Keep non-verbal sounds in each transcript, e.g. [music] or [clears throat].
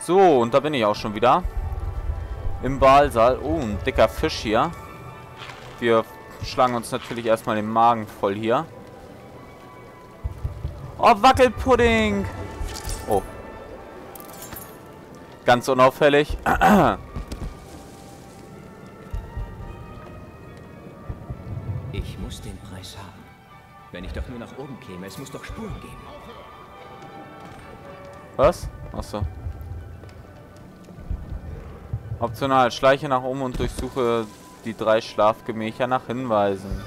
So, und da bin ich auch schon wieder. Im Baalsaal. Oh, ein dicker Fisch hier. Wir schlagen uns natürlich erstmal den Magen voll hier. Oh, Wackelpudding! Oh. Ganz unauffällig. [clears throat] Ich muss den Preis haben. Wenn ich doch nur nach oben käme, es muss doch Spuren geben. Was? Achso. Optional. Schleiche nach oben und durchsuche die drei Schlafgemächer nach Hinweisen.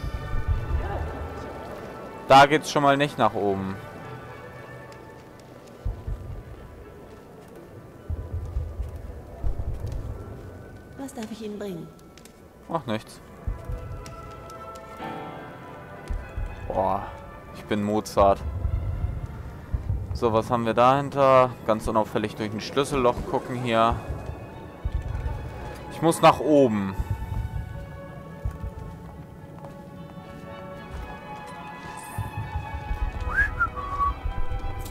Da geht's schon mal nicht nach oben. Was darf ich Ihnen bringen? Ach, nichts. Boah, ich bin Mozart. So, was haben wir dahinter? Ganz unauffällig durch ein Schlüsselloch gucken hier. Ich muss nach oben.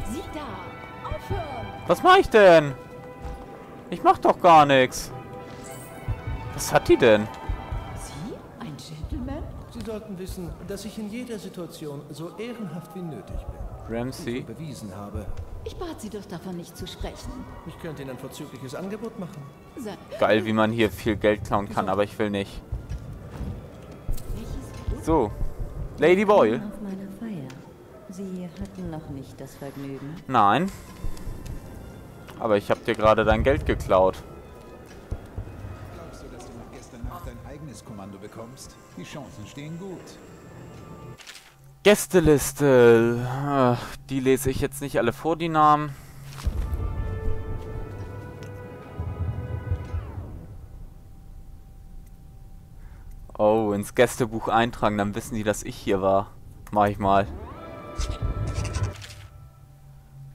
Sie da! Aufhören! Was mache ich denn? Ich mach doch gar nichts. Was hat die denn? Sie? Ein Gentleman? Sie sollten wissen, dass ich in jeder Situation so ehrenhaft wie nötig bin. Ramsey? Bewiesen habe. Ich bat Sie doch davon nicht zu sprechen. Ich könnte Ihnen ein vorzügliches Angebot machen. Geil, wie man hier viel Geld klauen kann, aber ich will nicht. So. Lady Boyle. Auf meiner Feier. Sie hatten noch nicht das Vergnügen. Nein. Aber ich habe dir gerade dein Geld geklaut. Glaubst du, dass du nach gestern Nacht dein eigenes Kommando bekommst? Die Chancen stehen gut. Gästeliste. Die lese ich jetzt nicht alle vor, die Namen. Oh, ins Gästebuch eintragen, dann wissen die, dass ich hier war. Mach ich mal.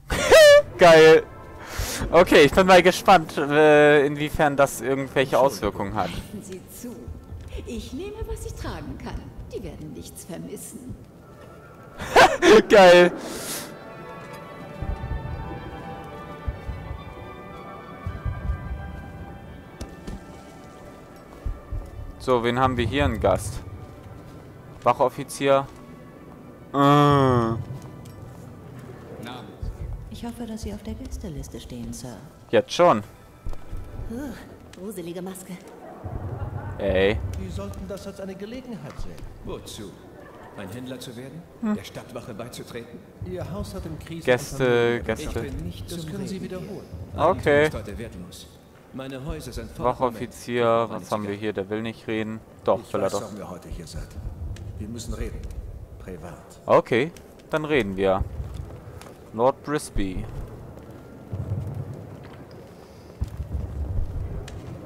[laughs] Geil. Okay, ich bin mal gespannt, äh, inwiefern das irgendwelche Auswirkungen hat. Sie zu. Ich nehme, was ich tragen kann. Die werden nichts vermissen. [laughs] Geil. So, wen haben wir hier? Einen Gast. Wachoffizier. Äh. Ich hoffe, dass Sie auf der Gästeliste stehen, Sir. Jetzt schon. Puh, gruselige Maske. Ey. Sie sollten das als eine Gelegenheit sehen. Wozu? Ein Händler zu werden? Der Stadtwache beizutreten? Ihr Haus hat in Krise... Gäste, Gäste. Das können Sie wiederholen. Okay. Meine Häuser sind Wachoffizier, was haben wir hier? Der will nicht reden. Doch, Ich will er weiß, doch. warum ihr heute hier seid. Wir müssen reden. Privat. Okay, dann reden wir. Lord Brisby.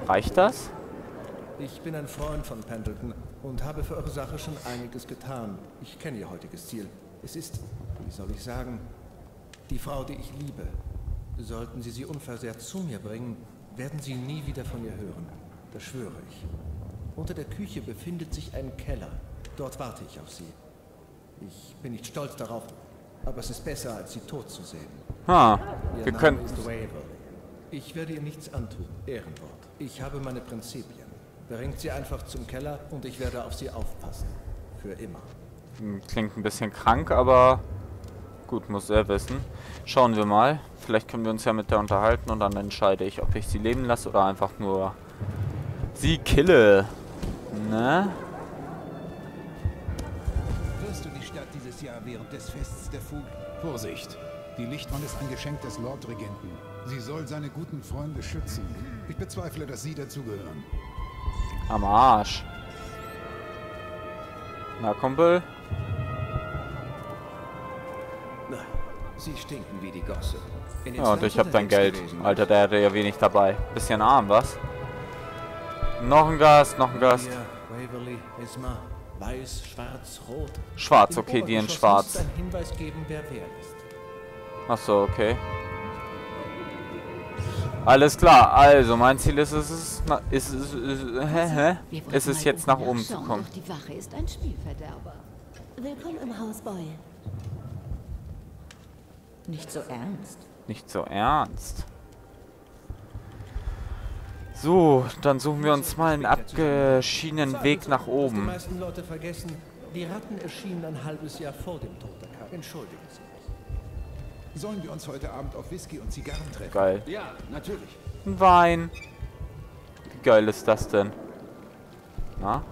Reicht das? Ich bin ein Freund von Pendleton und habe für eure Sache schon einiges getan. Ich kenne ihr heutiges Ziel. Es ist, wie soll ich sagen, die Frau, die ich liebe. Sollten Sie sie unversehrt zu mir bringen, werden Sie nie wieder von ihr hören. Das schwöre ich. Unter der Küche befindet sich ein Keller. Dort warte ich auf Sie. Ich bin nicht stolz darauf, aber es ist besser, als sie tot zu sehen. Ha, Ihr wir Name können... ist Waverly. Ich werde ihr nichts antun. Ehrenwort. Ich habe meine Prinzipien. Bringt sie einfach zum Keller und ich werde auf sie aufpassen. Für immer. Hm, Klingt ein bisschen krank, aber gut, muss er wissen. Schauen wir mal. Vielleicht können wir uns ja mit der unterhalten und dann entscheide ich, ob ich sie leben lasse oder einfach nur sie kille. Ne? Wirst du die Stadt dieses Jahr während des Fests der Fug? Vorsicht! Die Lichtmann ist ein Geschenk des Lordregenten. Sie soll seine guten Freunde schützen. Ich bezweifle, dass Sie dazugehören. Am Arsch. Na, Kumpel? Na, sie stinken wie die Gosse. Ja, und ich hab dein Geld. gewesen. Alter, der hatte ja wenig dabei. Bisschen arm, was? Noch ein Gast, noch ein Gast. Weiß, schwarz, rot. Schwarz, okay, die in schwarz. muss es Alles klar, also mein Ziel ist es, ist, ist, ist, ist, hä, hä? Wir wollten ist es mal jetzt nach oben zu kommen. Die Wache ist ein Spielverderber. Willkommen im Haus Boyle. Nicht so ernst. Nicht so ernst. So, dann suchen wir uns mal einen abgeschiedenen Weg nach Die oben. meisten Leute vergessen, die Ratten erschienen ein halbes Jahr vor dem Tod der. Entschuldigen Sie. Sollen wir uns heute Abend auf Whisky und Zigarren treffen? Geil. Ja, natürlich. Ein Wein. Wie geil ist das denn? Na?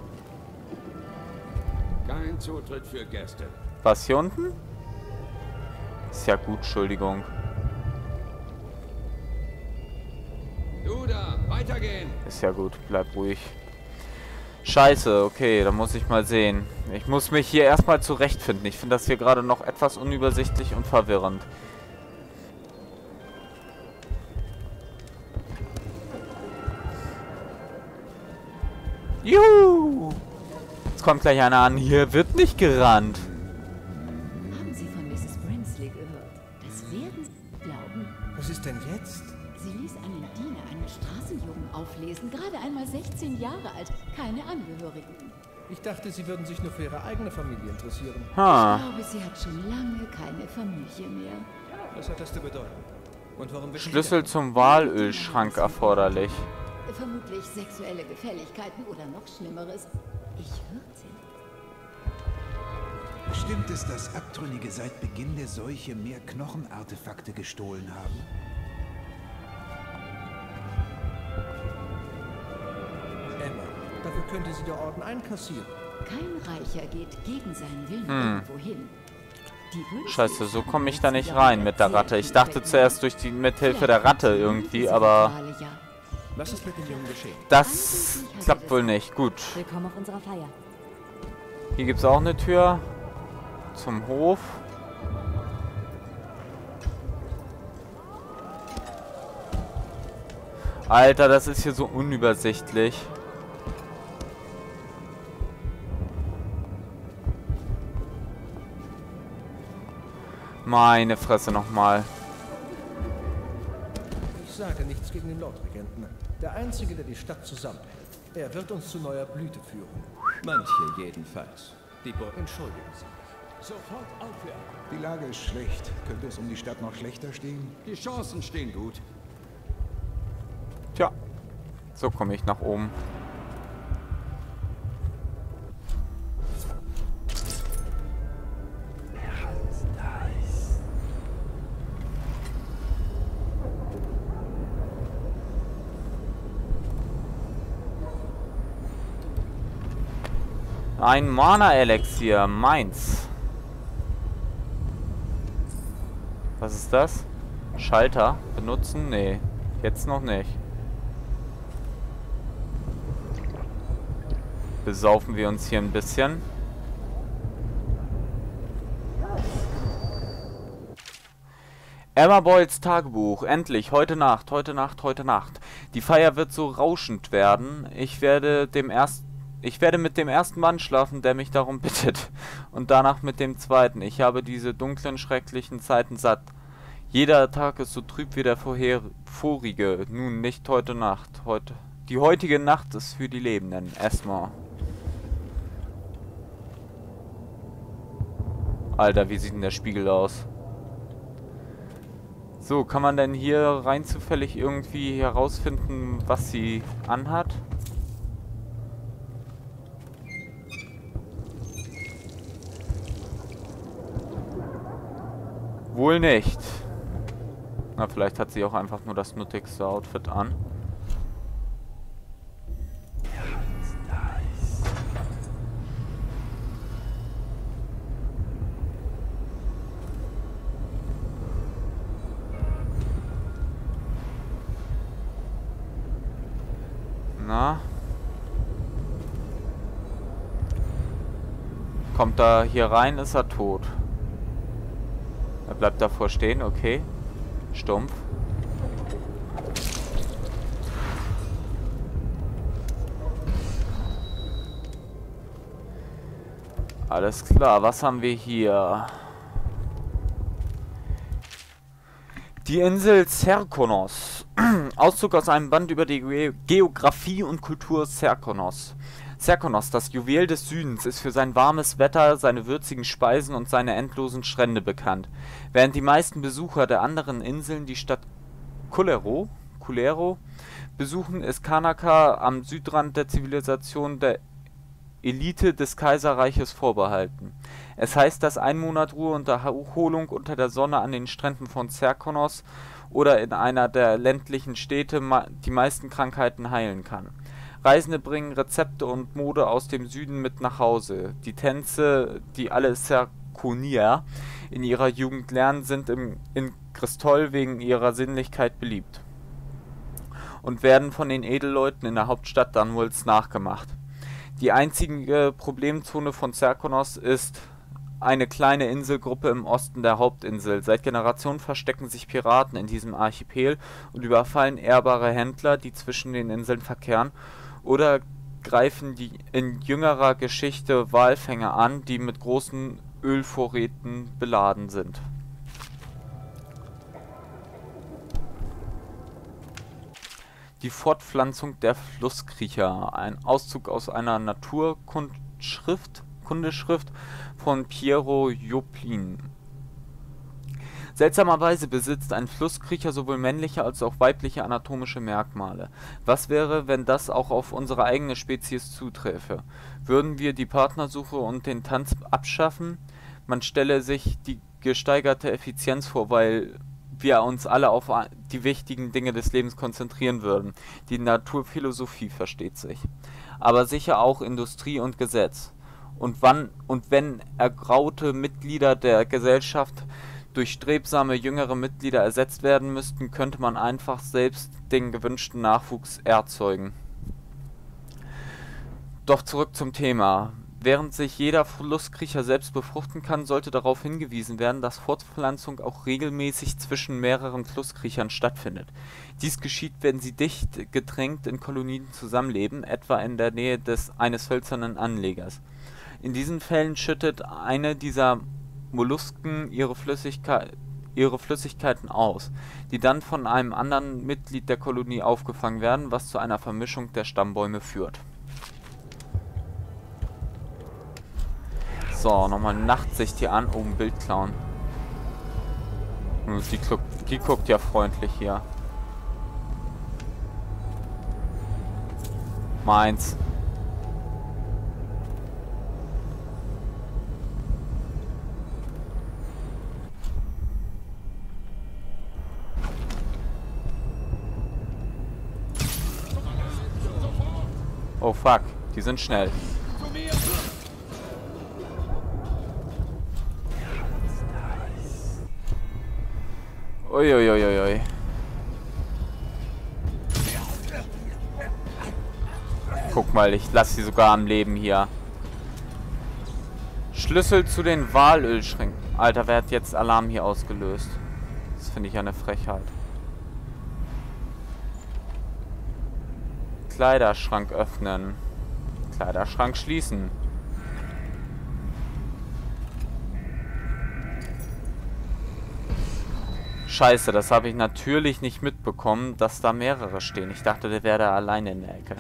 Kein Zutritt für Gäste. Was hier unten? Ist ja gut, Entschuldigung. Du da, weitergehen. Ist ja gut, bleib ruhig. Scheiße, okay, da muss ich mal sehen. Ich muss mich hier erstmal zurechtfinden. Ich finde das hier gerade noch etwas unübersichtlich und verwirrend. Jetzt kommt gleich einer an. Hier wird nicht gerannt. Haben Sie von Mrs. Brinsley gehört? Das werden Sie glauben. Was ist denn jetzt? Sie ließ einen Diener, einen Straßenjungen auflesen, gerade einmal 16 Jahre alt, keine Angehörigen. Ich dachte, Sie würden sich nur für Ihre eigene Familie interessieren. Ha. Ich glaube, sie hat schon lange keine Familie mehr. Was hat das zu bedeuten? Und warum Schlüssel zum Wahlölschrank erforderlich. Vermutlich sexuelle Gefälligkeiten oder noch Schlimmeres. Ich hörte. Stimmt es, dass Abtrünnige seit Beginn der Seuche mehr Knochenartefakte gestohlen haben? Emma, dafür könnte sie der Orden einkassieren. Kein Reicher geht gegen seinen Willen irgendwo hin. Die Brinsley Scheiße, so komme ich da nicht rein mit der Ratte. Ich dachte zuerst durch die mithilfe der Ratte irgendwie, aber. Was ist mit dem Jungen geschehen? das klappt wohl nicht. Gut. Willkommen auf unserer Feier. Hier gibt es auch eine Tür zum Hof. Alter, das ist hier so unübersichtlich. Meine Fresse nochmal. Ich sage nichts gegen den Lordregenten. Der Einzige, der die Stadt zusammenhält. Er wird uns zu neuer Blüte führen. Manche jedenfalls. Die Bo Entschuldigen Sie. Sofort aufhören. Die Lage ist schlecht. Könnte es um die Stadt noch schlechter stehen? Die Chancen stehen gut. Tja, so komme ich nach oben. Ein Mana-Elixier, meins. Was ist das? Schalter benutzen? Nee, jetzt noch nicht. Besaufen wir uns hier ein bisschen. Emma Boyles Tagebuch. Endlich. Heute Nacht, heute Nacht, heute Nacht. Die Feier wird so rauschend werden. Ich werde dem erst ich werde mit dem ersten Mann schlafen, der mich darum [laughs] bittet. Und danach mit dem zweiten. Ich habe diese dunklen, schrecklichen Zeiten satt. Jeder Tag ist so trüb wie der vorher vorige. Nun, nicht heute Nacht. Heute. Die heutige Nacht ist für die Lebenden. Erstmal. Alter, wie sieht denn der Spiegel aus? So, kann man denn hier rein zufällig irgendwie herausfinden, was sie anhat? Wohl nicht. Na, vielleicht hat sie auch einfach nur das nötigste Outfit an. Na? Kommt er hier rein, ist er tot. Bleibt davor stehen, okay. Stumpf. Alles klar, was haben wir hier? Die Insel Serkonos. [clears throat] Auszug aus einem Band über die Ge Geografie und Kultur Serkonos. Serkonos, das Juwel des Südens, ist für sein warmes Wetter, seine würzigen Speisen und seine endlosen Strände bekannt. Während die meisten Besucher der anderen Inseln die Stadt Culero, Culero besuchen ist Kanaka am Südrand der Zivilisation der Elite des Kaiserreiches vorbehalten. Es heißt, dass ein Monat Ruhe und Erholung unter der Sonne an den Stränden von Zerkonos oder in einer der ländlichen Städte die meisten Krankheiten heilen kann. Reisende bringen Rezepte und Mode aus dem Süden mit nach Hause. Die Tänze, die alle Zerkonier in ihrer Jugend lernen, sind im, in Kristol wegen ihrer Sinnlichkeit beliebt und werden von den Edelleuten in der Hauptstadt Dunwalls nachgemacht. Die einzige Problemzone von Zerkonos ist eine kleine Inselgruppe im Osten der Hauptinsel. Seit Generationen verstecken sich Piraten in diesem Archipel und überfallen ehrbare Händler, die zwischen den Inseln verkehren, oder greifen die in jüngerer Geschichte Walfänger an, die mit großen Ölvorräten beladen sind. Die Fortpflanzung der Flusskriecher, ein Auszug aus einer Naturkundeschrift von Piero Joplin. Seltsamerweise besitzt ein Flusskriecher sowohl männliche als auch weibliche anatomische Merkmale. Was wäre, wenn das auch auf unsere eigene Spezies zuträfe? Würden wir die Partnersuche und den Tanz abschaffen? Man stelle sich die gesteigerte Effizienz vor, weil wir uns alle auf die wichtigen Dinge des Lebens konzentrieren würden. Die Naturphilosophie versteht sich. Aber sicher auch Industrie und Gesetz. Und wann und wenn ergraute Mitglieder der Gesellschaft durch strebsame jüngere Mitglieder ersetzt werden müssten, könnte man einfach selbst den gewünschten Nachwuchs erzeugen. Doch zurück zum Thema. Während sich jeder Flusskriecher selbst befruchten kann, sollte darauf hingewiesen werden, dass Fortpflanzung auch regelmäßig zwischen mehreren Flusskriechern stattfindet. Dies geschieht, wenn sie dicht gedrängt in Kolonien zusammenleben, etwa in der Nähe des eines hölzernen Anlegers. In diesen Fällen schüttet eine dieser Mollusken ihre, Flüssigkeit, ihre Flüssigkeiten aus, die dann von einem anderen Mitglied der Kolonie aufgefangen werden, was zu einer Vermischung der Stammbäume führt So, nochmal Nachtsicht hier an. Oh, ein Bild klauen. Hm, die, die guckt ja freundlich hier. Meins. Oh fuck, die sind schnell. Uiuiuiui. Guck mal, ich lasse sie sogar am Leben hier. Schlüssel zu den Walölschränken. Alter, wer hat jetzt Alarm hier ausgelöst? Das finde ich eine Frechheit. Kleiderschrank öffnen. Kleiderschrank schließen. Scheiße, das habe ich natürlich nicht mitbekommen, dass da mehrere stehen. Ich dachte, der wäre da alleine in der Ecke.